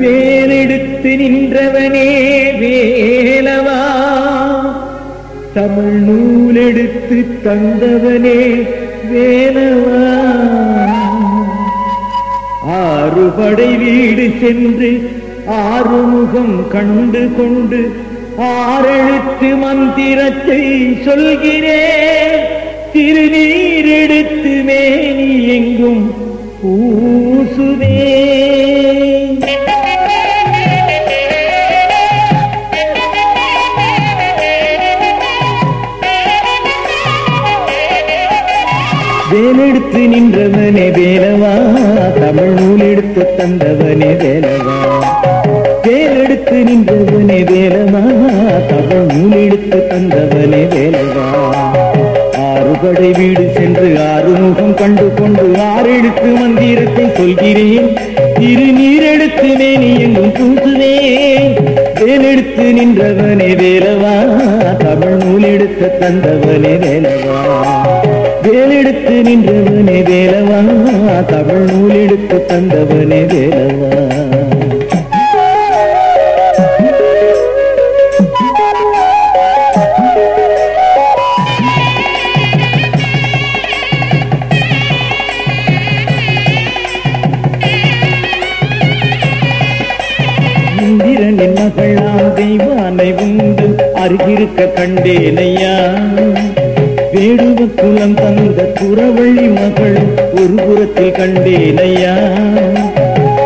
வேலெடுத்து நின்றவனே வேலவா? தமிழ் நூலெடுத்து தந்தவனே வேலவா? ஆறுபடை வீடு சென்று ஆறுமுகம் கண்டு கொண்டு ஆறெழுத்து மந்திரத்தை சொல்கிறேன் திருநீர் எடுத்து மேனி எங்கும் பூசுவே வேலெடுத்து நின்றவனே வேலவா? தமிழ் நூல் எடுத்து தந்தவனே வேலவா? வேலெடுத்து நின்றவனே வேலவா? தமிழ் நூல் எடுத்து தந்தவனே வேலவா? ஆறுபடை வீடு சென்று ஆறுமுகம் கண்டு கொண்டு ஆறெடுத்து மந்திரத்தை சொல்கிறேன். திருநீர் எடுத்து மேனி எங்கும் பூசுவேன். வேலெடுத்து நின்றவனே வேலவா? தமிழ் நூல் எடுத்து தந்தவனே வேலவா? வேலெடுத்து நின்றவனே வேலவா? தமிழ் நூல் எடுத்து தந்தவனே வேலவா? இந்திரனின் மகளாம் தெய்வானை உண்டு அருகிருக்க கண்டேனையா? வேடுவ குலம் தந்த குறவள்ளி மகள் ஒரு புறத்தில் கண்டேனையா?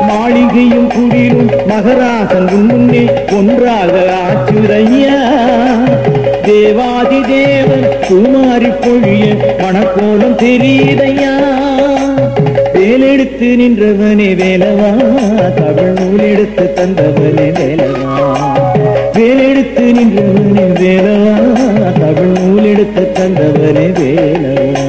மாளிகையும் குடிலும் மகராசன் முன்னே ஒன்றாக ஆச்சுரையா தேவாதி தேவன் குமாரி பொழிய மணக்கோலம் தெரியுதையா? வேலெடுத்து நின்றவனே வேலவா? தமிழ் நூல் எடுத்து தந்தவனே வேலவா? தந்தவனே வேலவா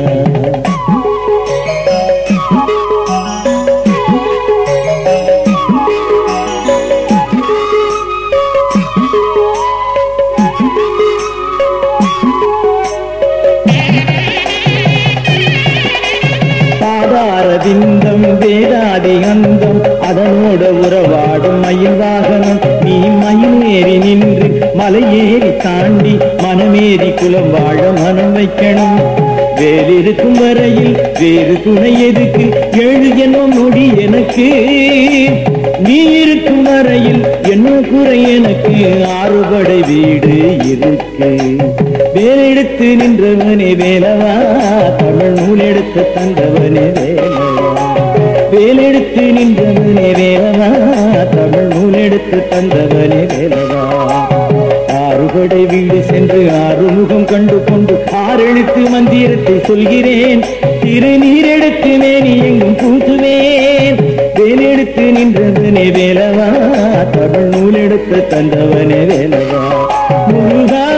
பாதார விந்தம் வேதாதி அந்தம் அதனோட உறவாடும் மயில் மனம் வேலிருக்கும் வரையில் வேறு துணை எதுக்கு? எழு என்னும் நொடி எனக்கு. நீ இருக்கும் வரையில் என்ன குறை எனக்கு? ஆறுபடை வீடு இருக்கு. வேலெடுத்து நின்றவனே வேலவா? தமிழ் நூல் எடுத்து தந்தவனே வேலவா? வேலெடுத்து நின்றவனே வேலவா? தமிழ் நூல் எடுத்து தந்தவனே வேலவா? ஆறுபடை வீடு சென்று ஆறுமுகம் கண்டு கொண்டு அருளுக்கு மந்திரத்தை சொல்கிறேன். திருநீர் எடுத்து மேனி எங்கும் பூசுவேன். வேலெடுத்து நின்றவனே வேலவா. தமிழ் நூல் எடுத்து தந்தவனே வேலவா. முருகா